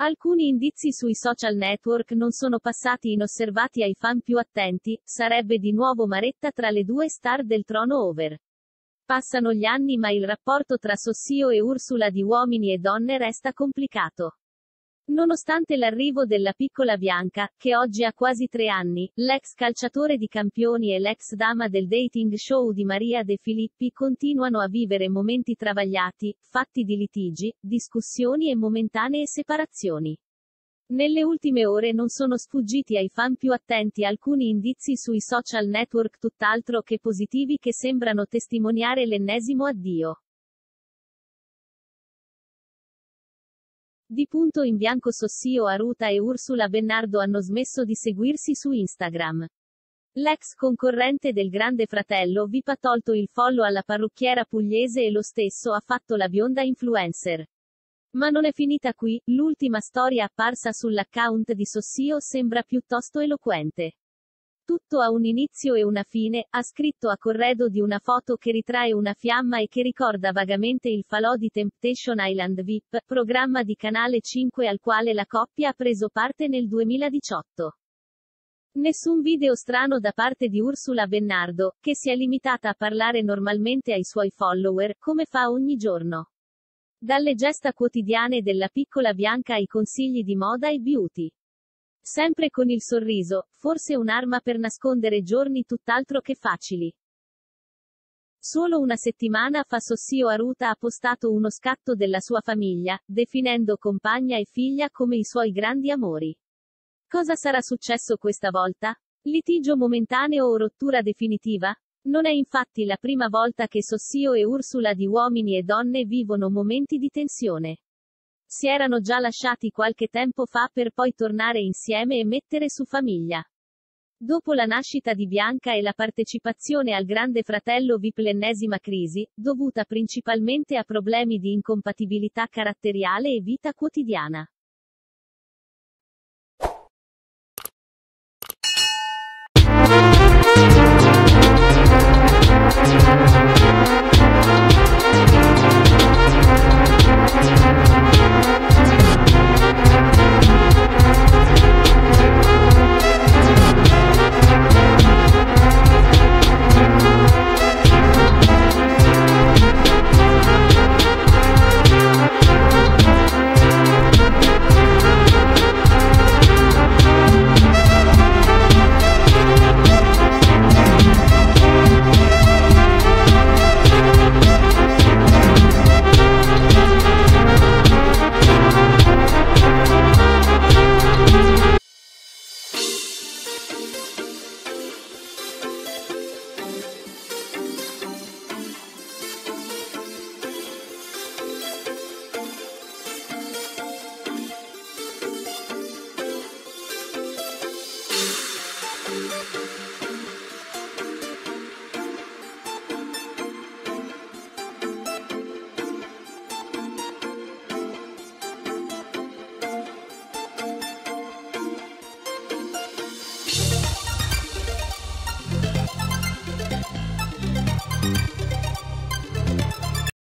Alcuni indizi sui social network non sono passati inosservati ai fan più attenti, sarebbe di nuovo Maretta tra le due star del trono over. Passano gli anni ma il rapporto tra Sossio e Ursula di uomini e donne resta complicato. Nonostante l'arrivo della piccola Bianca, che oggi ha quasi tre anni, l'ex calciatore di campioni e l'ex dama del dating show di Maria De Filippi continuano a vivere momenti travagliati, fatti di litigi, discussioni e momentanee separazioni. Nelle ultime ore non sono sfuggiti ai fan più attenti alcuni indizi sui social network tutt'altro che positivi che sembrano testimoniare l'ennesimo addio. Di punto in bianco Sossio Aruta e Ursula Bennardo hanno smesso di seguirsi su Instagram. L'ex concorrente del Grande Fratello VIP ha tolto il follow alla parrucchiera pugliese e lo stesso ha fatto la bionda influencer. Ma non è finita qui, l'ultima storia apparsa sull'account di Sossio sembra piuttosto eloquente. Tutto ha un inizio e una fine, ha scritto a corredo di una foto che ritrae una fiamma e che ricorda vagamente il falò di Temptation Island VIP, programma di Canale 5 al quale la coppia ha preso parte nel 2018. Nessun video strano da parte di Ursula Bennardo, che si è limitata a parlare normalmente ai suoi follower, come fa ogni giorno. Dalle gesta quotidiane della piccola Bianca ai consigli di moda e beauty. Sempre con il sorriso, forse un'arma per nascondere giorni tutt'altro che facili. Solo una settimana fa Sossio Aruta ha postato uno scatto della sua famiglia, definendo compagna e figlia come i suoi grandi amori. Cosa sarà successo questa volta? Litigio momentaneo o rottura definitiva? Non è infatti la prima volta che Sossio e Ursula di uomini e donne vivono momenti di tensione. Si erano già lasciati qualche tempo fa per poi tornare insieme e mettere su famiglia. Dopo la nascita di Bianca e la partecipazione al Grande Fratello VIP l'ennesima crisi, dovuta principalmente a problemi di incompatibilità caratteriale e vita quotidiana.